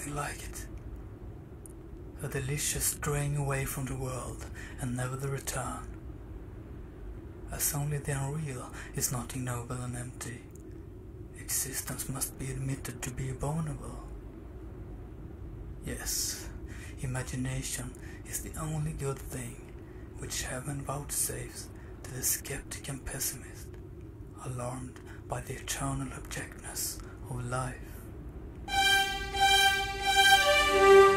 something like it. A delicious straying away from the world and never the return. As only the unreal is not ignoble and empty, existence must be admitted to be abominable. Yes, imagination is the only good thing which heaven vouchsafes to the skeptic and pessimist, alarmed by the eternal abjectness of life. Thank you.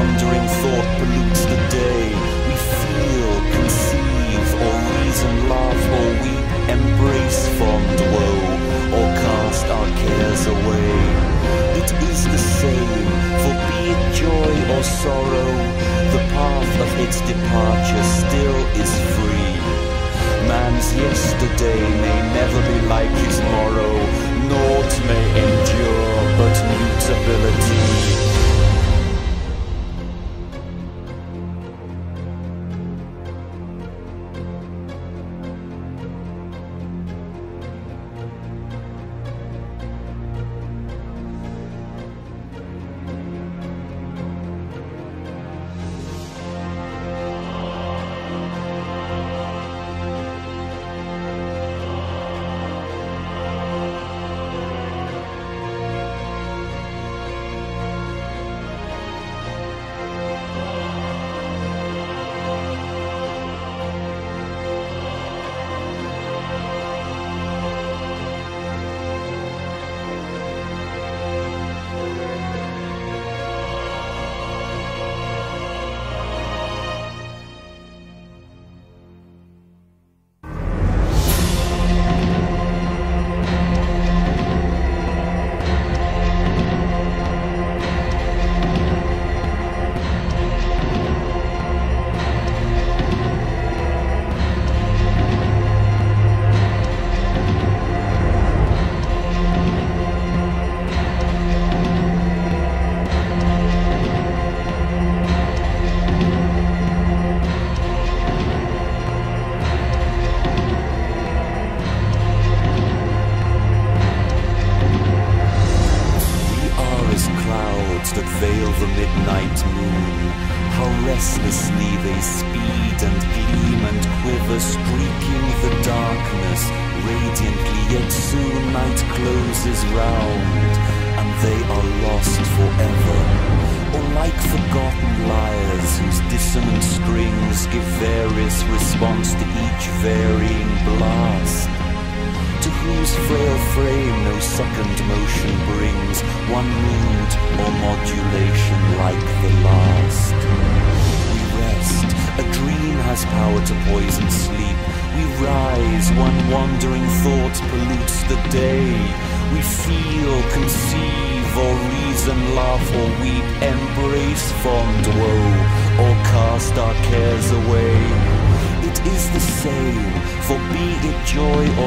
wandering thought pollutes the day. We feel, conceive, or reason, laugh, or weep, embrace fond woe, or cast our cares away. It is the same, for be it joy or sorrow, the path of its departure still is free. Man's yesterday may never be like his morrow, naught may endure but mutability.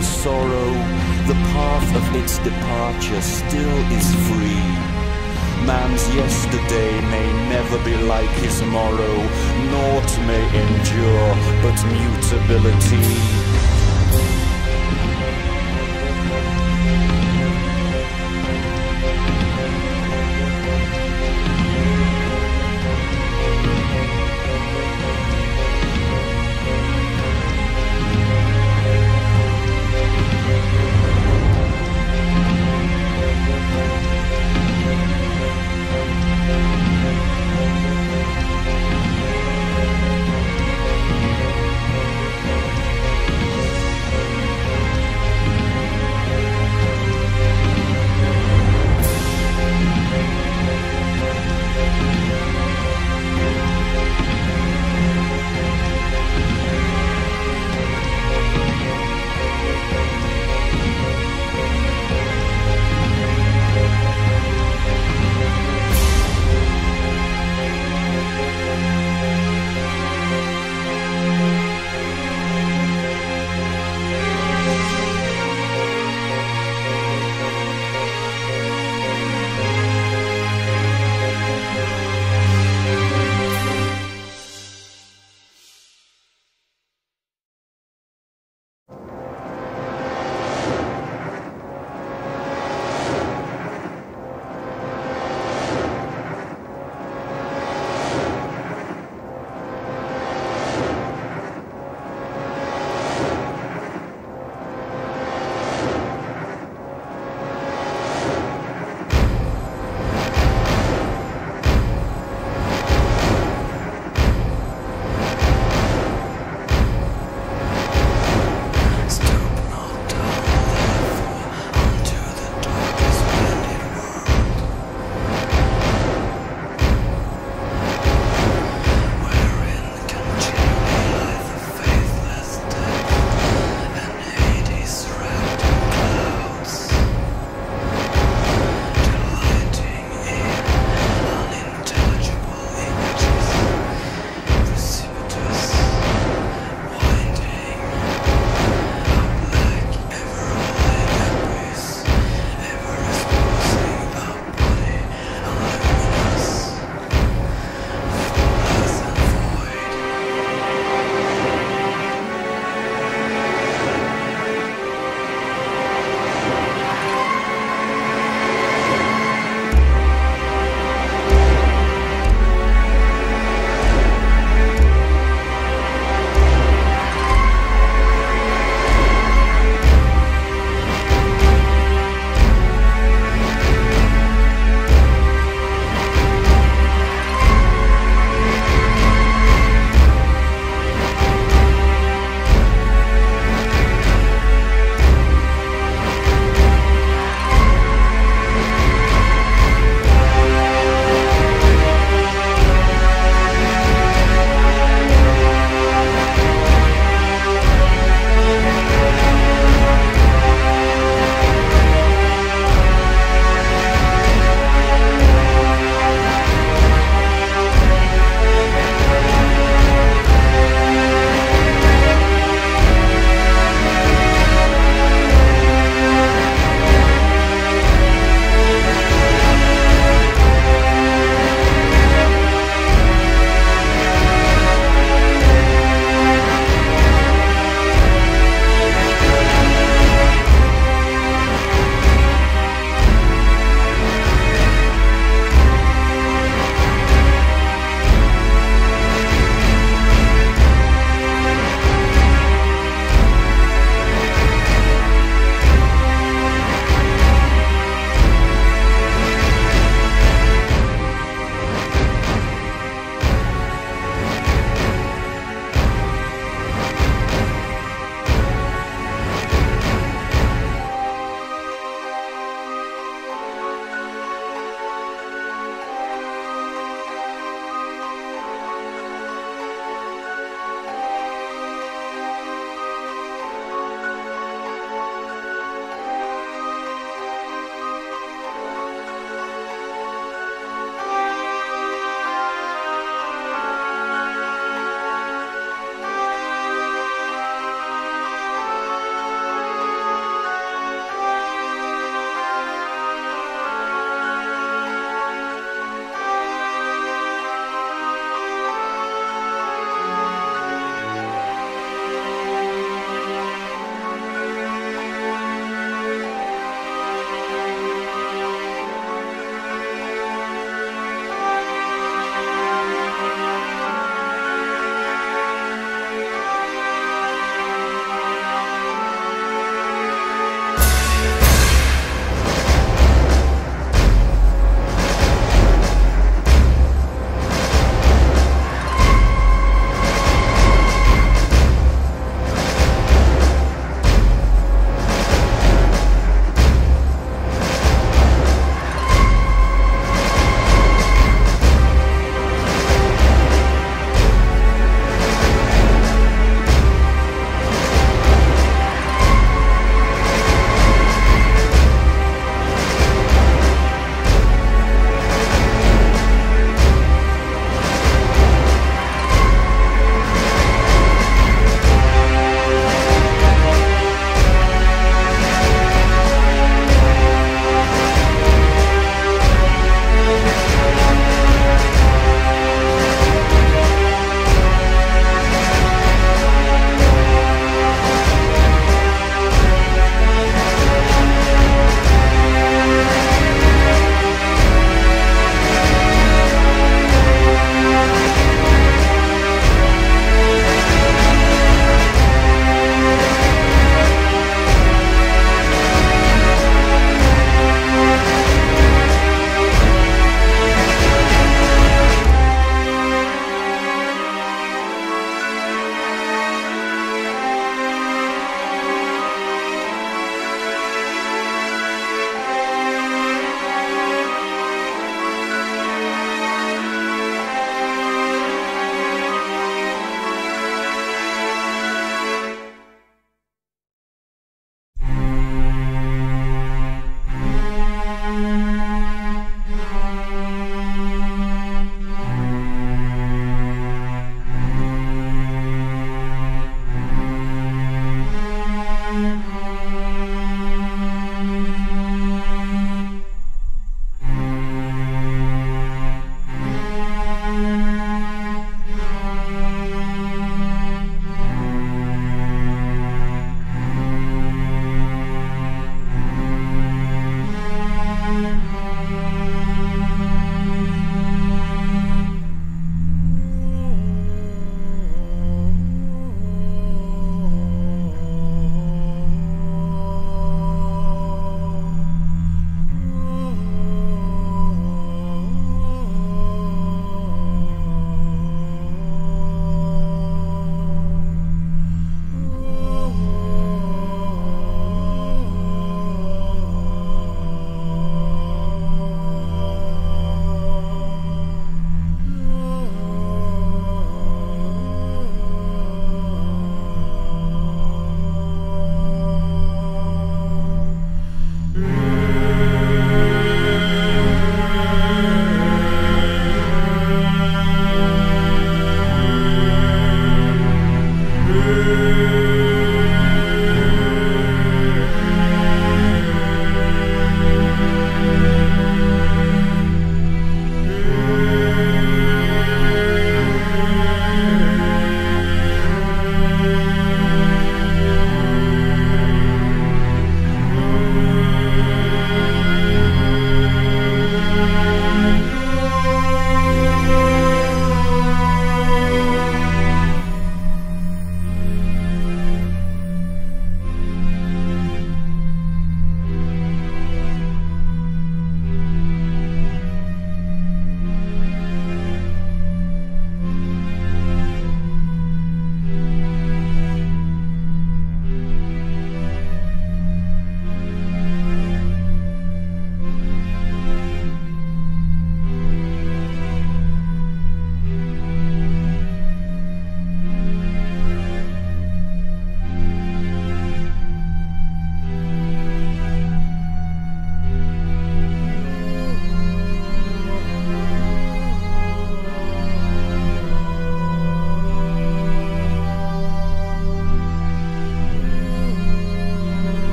or sorrow, the path of its departure still is free. Man's yesterday may never be like his morrow, naught may endure but mutability.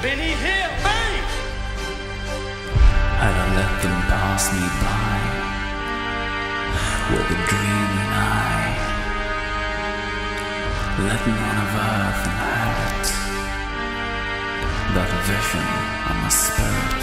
Benny Hill, me? Had I let them pass me by, with a dreaming eye, let none of earth inherit that vision of my spirit.